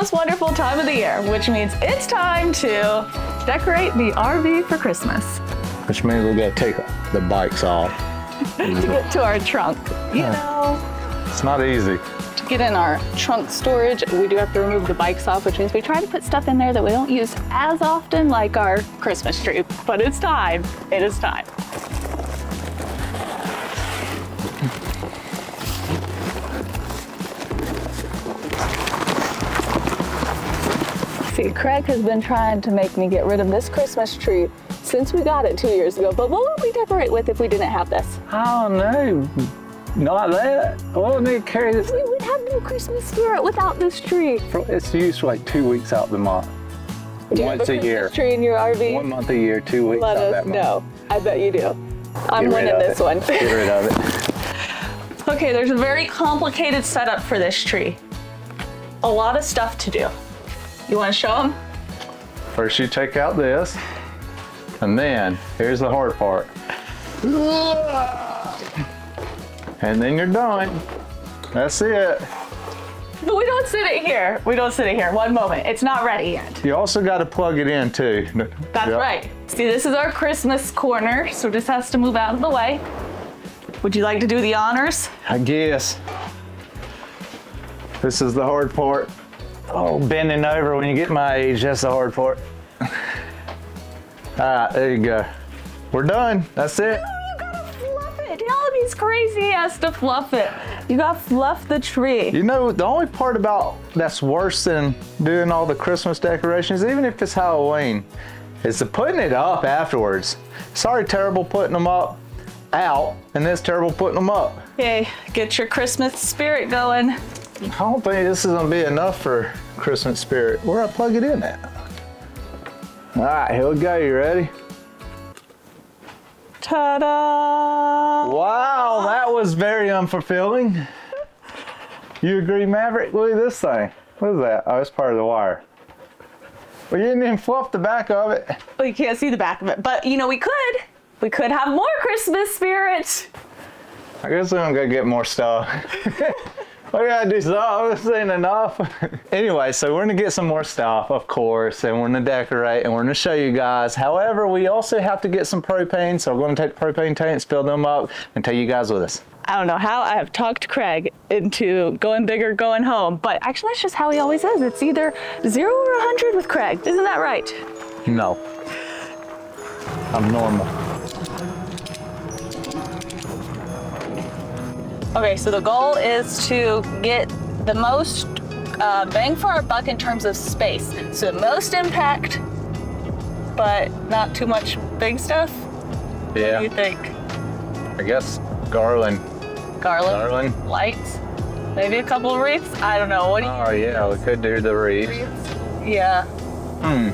most wonderful time of the year, which means it's time to decorate the RV for Christmas. Which means we gotta take the bikes off. to get to our trunk. You know, It's not easy. to get in our trunk storage, we do have to remove the bikes off, which means we try to put stuff in there that we don't use as often, like our Christmas tree. But it's time. It is time. See, Craig has been trying to make me get rid of this Christmas tree since we got it two years ago. But what would we decorate with if we didn't have this? I don't know. Not that. Well, they carry this. We would have no Christmas spirit without this tree. It's used for like two weeks out the month. Do you have Once a Christmas year. tree in your RV? One month a year, two weeks Let out us that month. know. I bet you do. I'm Get winning this it. one. Get rid of it. okay, there's a very complicated setup for this tree. A lot of stuff to do. You want to show them? First, you take out this, and then here's the hard part. And then you're done. That's it. But we don't sit it here. We don't sit it here. One moment. It's not ready yet. You also got to plug it in too. That's Yep. right. See, this is our Christmas corner, so this has to move out of the way. Would you like to do the honors? I guess. This is the hard part. Oh, bending over when you get my age, that's the hard part. All right, there you go. We're done. That's it. You gotta fluff it. Crazy. He has to fluff it. You gotta fluff the tree. You know, the only part about that's worse than doing all the Christmas decorations, even if it's Halloween, is the putting it up afterwards. Sorry, terrible putting them up out, and it's terrible putting them up. Okay, get your Christmas spirit going. I don't think this is gonna be enough for Christmas spirit. Where I plug it in at? All right, here we go. You ready? Ta-da! Wow, that was very unfulfilling. You agree, Maverick? Look at this thing. What is that? Oh, it's part of the wire. Well, you didn't even fluff the back of it. Well, you can't see the back of it, but you know we could. We could have more Christmas spirit. I guess I'm gonna go get more stuff. we gotta do something. This ain't enough. anyway, so we're gonna get some more stuff, of course, and we're gonna decorate and we're gonna show you guys. However, we also have to get some propane, so we're gonna take the propane tanks, fill them up, and take you guys with us. I don't know how I have talked Craig into going big or going home, but actually that's just how he always is. It's either zero or a hundred with Craig. Isn't that right? No. I'm normal. Okay, so the goal is to get the most uh, bang for our buck in terms of space. So the most impact, but not too much big stuff. What do you think? I guess garland. Garland, Garland. lights, maybe a couple of wreaths. I don't know. What do you? Oh yeah, we could do the wreath. Yeah. Hmm.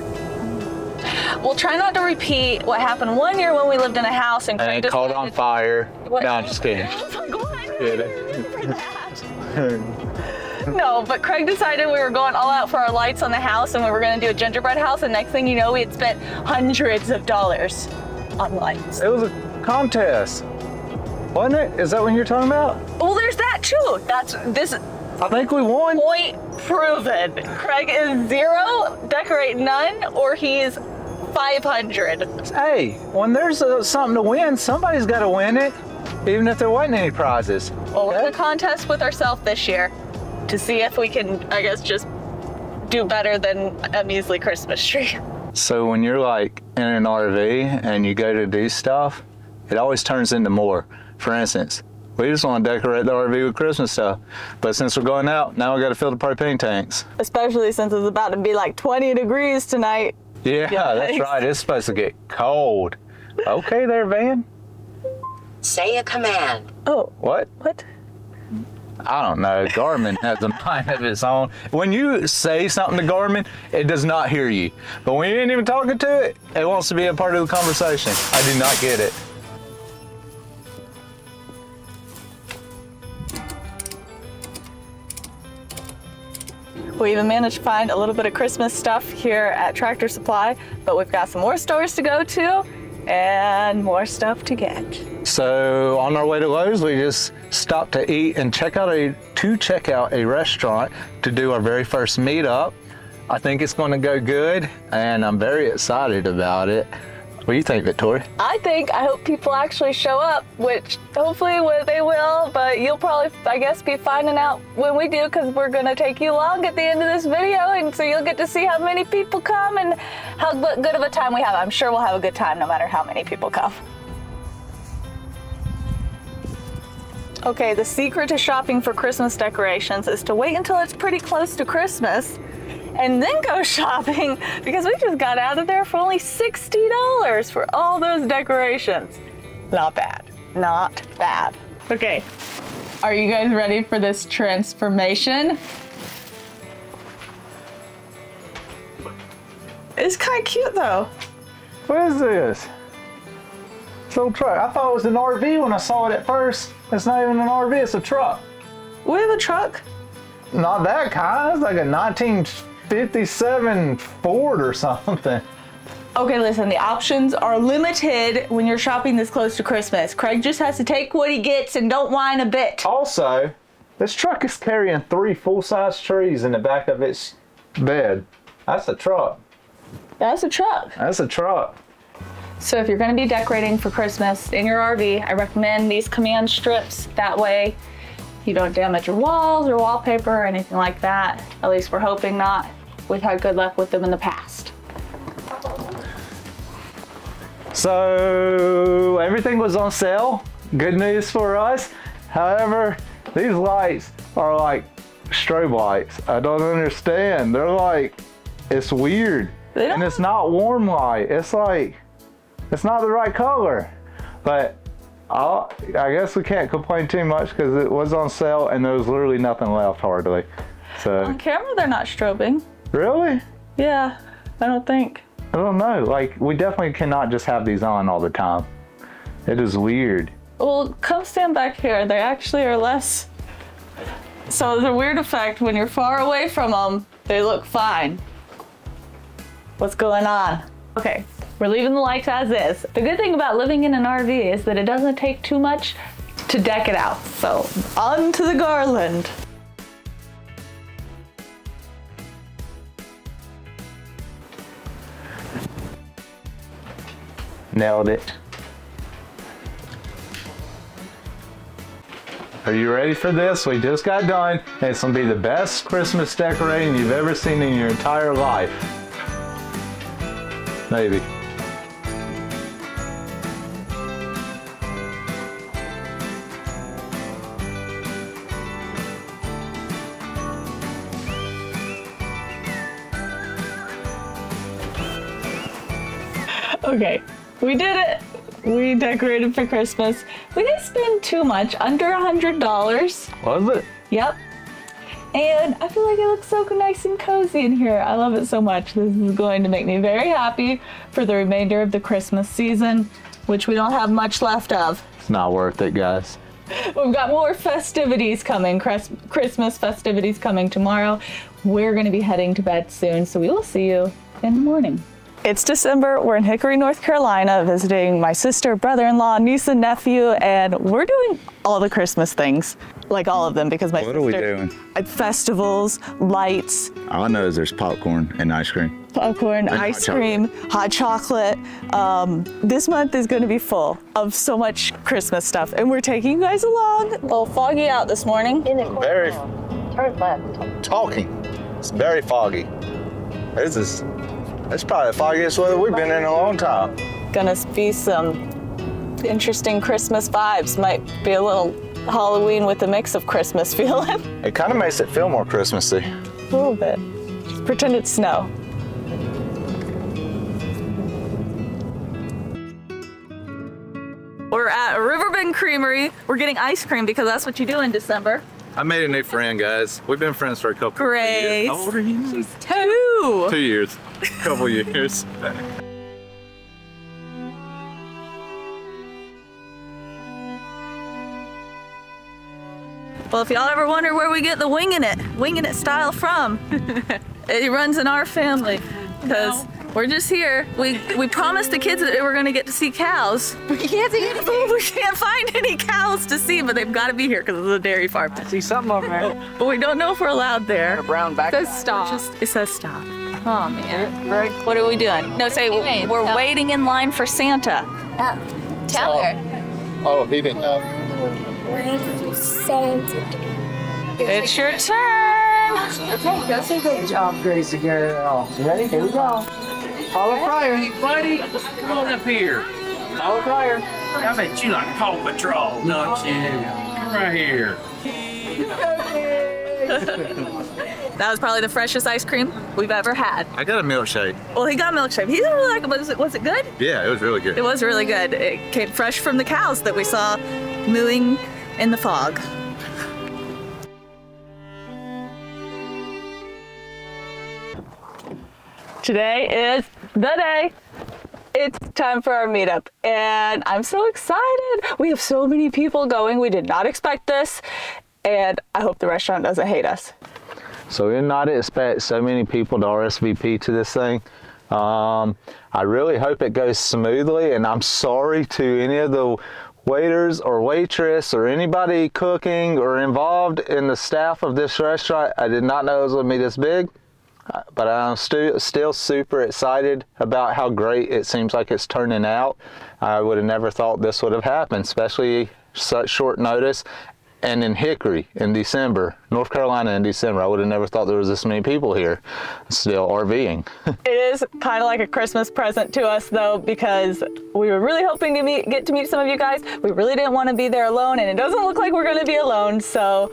We'll try not to repeat what happened one year when we lived in a house and And it caught on fire. What? No, I'm just kidding. No, but Craig decided we were going all out for our lights on the house and we were going to do a gingerbread house. And next thing you know, we had spent hundreds of dollars on lights. It was a contest, wasn't it? Is that what you're talking about? Well, there's that too. That's this I think we won. point proven. Craig is zero, decorate none, or he's 500. Hey, when there's uh, something to win, somebody's got to win it, even if there wasn't any prizes. Well, we're in a contest with ourselves this year to see if we can, I guess, just do better than a measly Christmas tree. So when you're like in an RV and you go to do stuff, it always turns into more. For instance, we just want to decorate the RV with Christmas stuff, but since we're going out, now we got to fill the propane tanks. Especially since it's about to be like 20 degrees tonight. Yeah, that's right. It's supposed to get cold. Okay, there, Van. Say a command. Oh, What? what? I don't know. Garmin has a mind of its own. When you say something to Garmin, it does not hear you. But when you ain't even talking to it, it wants to be a part of the conversation. I do not get it. We even managed to find a little bit of Christmas stuff here at Tractor Supply, but we've got some more stores to go to, and more stuff to get. So on our way to Lowe's, we just stopped to eat and check out a to check out a restaurant to do our very first meetup. I think it's going to go good, and I'm very excited about it. What do you think, Victoria? I think, I hope people actually show up, which hopefully they will, but you'll probably, I guess, be finding out when we do because we're going to take you along at the end of this video. And so you'll get to see how many people come and how good of a time we have. I'm sure we'll have a good time no matter how many people come. Okay, the secret to shopping for Christmas decorations is to wait until it's pretty close to Christmas and then go shopping because we just got out of there for only $60 for all those decorations. Not bad. Not bad. Okay, are you guys ready for this transformation? It's kind of cute though. What is this? It's a little truck. I thought it was an RV when I saw it at first. It's not even an RV, it's a truck. We have a truck. Not that kind. It's like a 1957 Ford or something. Okay, listen, the options are limited when you're shopping this close to Christmas. Craig just has to take what he gets and don't whine a bit. Also, this truck is carrying three full-size trees in the back of its bed. That's a truck. That's a truck. That's a truck. So if you're gonna be decorating for Christmas in your RV, I recommend these command strips. That way you don't damage your walls or wallpaper or anything like that. At least we're hoping not. We've had good luck with them in the past. So everything was on sale. Good news for us. However, these lights are like strobe lights. I don't understand. They're like, it's weird. They And it's not warm light. It's like, it's not the right color. But I'll, I guess we can't complain too much because it was on sale and there was literally nothing left hardly. So, On camera, they're not strobing. really? Yeah, I don't think. I don't know. Like, we definitely cannot just have these on all the time. It is weird. Well, come stand back here. They actually are less. So the weird effect when you're far away from them, they look fine. What's going on? Okay, we're leaving the lights as is. The good thing about living in an RV is that it doesn't take too much to deck it out. So on to the garland. Nailed it. Are you ready for this? We just got done. and It's gonna be the best Christmas decorating you've ever seen in your entire life. Maybe. Okay, we did it. We decorated for Christmas. We didn't spend too much, under a hundred dollars. Was it? Yep. And I feel like it looks so nice and cozy in here. I love it so much. This is going to make me very happy for the remainder of the Christmas season, which we don't have much left of. It's not worth it, guys. We've got more festivities coming, Christmas festivities coming tomorrow. We're going to be heading to bed soon, so we will see you in the morning. It's December. We're in Hickory, North Carolina, visiting my sister, brother in law, niece, and nephew, and we're doing all the Christmas things. Like all of them, because my sister. What are we doing? Uh, Festivals, lights, All I know is there's popcorn and ice cream. popcorn, hot ice chocolate. cream, hot chocolate. Um, this month is going to be full of so much Christmas stuff, and we're taking you guys along. A little foggy out this morning. Very Turn left. talking. It's very foggy. This is it's probably the foggiest weather we've been in a long time. Gonna be some interesting Christmas vibes. Might be a little Halloween with a mix of Christmas feeling. It kind of makes it feel more Christmassy. a little bit. Just pretend it's snow. We're at Riverbend Creamery. We're getting ice cream because that's what you do in December. I made a new friend, guys. We've been friends for a couple Grace. years. How old are you? Two. Two years. A couple years. Well, if y'all ever wonder where we get the winging it, winging it style from, it runs in our family because We're just here. We we promised the kids that we were gonna get to see cows. We can't see any. We can't find any cows to see, but they've got to be here because it's a dairy farm. I see something over there. But we don't know if we're allowed there. A brown back. Says stop. Just it says stop. Oh man. Right. What are we doing? No, say Anyway, we're tell- waiting in line for Santa. Oh. Tell her. Oh, he didn't know. It's your turn. Okay, that's a good job, Gracie girl. You ready? Here we go. Follow Pryor. buddy. Come on up here. Follow Pryor. I bet you like Paw Patrol, don't you? Come right here. That was probably the freshest ice cream we've ever had. I got a milkshake. Well, he got a milkshake. He didn't really like it. Was it, was it good? Yeah, it was really good. It was really good. It came fresh from the cows that we saw mooing in the fog. Today is the day. It's time for our meetup, and I'm so excited. We have so many people going. We did not expect this, and I hope the restaurant doesn't hate us. So we did not expect so many people to RSVP to this thing. Um, I really hope it goes smoothly, and I'm sorry to any of the waiters or waitress or anybody cooking or involved in the staff of this restaurant. I did not know it was going to be this big, but I'm still super excited about how great it seems like it's turning out. I would have never thought this would have happened, especially such short notice. And in Hickory in December, North Carolina in December, I would have never thought there was this many people here still RVing. It is kind of like a Christmas present to us, though, because we were really hoping to meet, get to meet some of you guys. We really didn't want to be there alone, and it doesn't look like we're going to be alone. So,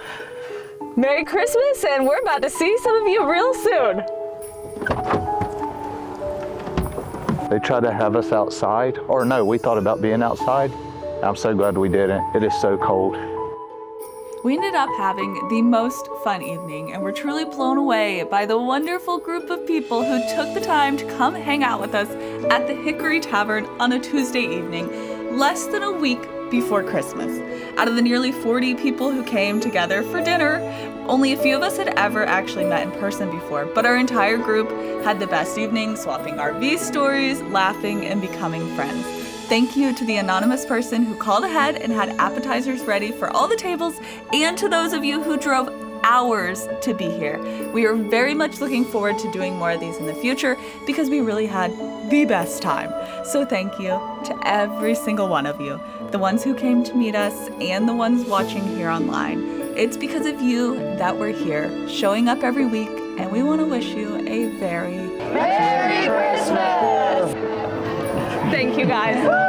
Merry Christmas, and we're about to see some of you real soon. they tried to have us outside, or no, we thought about being outside. I'm so glad we didn't. It is so cold. We ended up having the most fun evening, and we're truly blown away by the wonderful group of people who took the time to come hang out with us at the Hickory Tavern on a Tuesday evening, less than a week before Christmas. Out of the nearly 40 people who came together for dinner, only a few of us had ever actually met in person before, but our entire group had the best evening, swapping RV stories, laughing, and becoming friends. Thank you to the anonymous person who called ahead and had appetizers ready for all the tables, and to those of you who drove hours to be here. We are very much looking forward to doing more of these in the future because we really had the best time. So, thank you to every single one of you, the ones who came to meet us and the ones watching here online. It's because of you that we're here, showing up every week, and we want to wish you a very Merry Christmas! Thank you guys.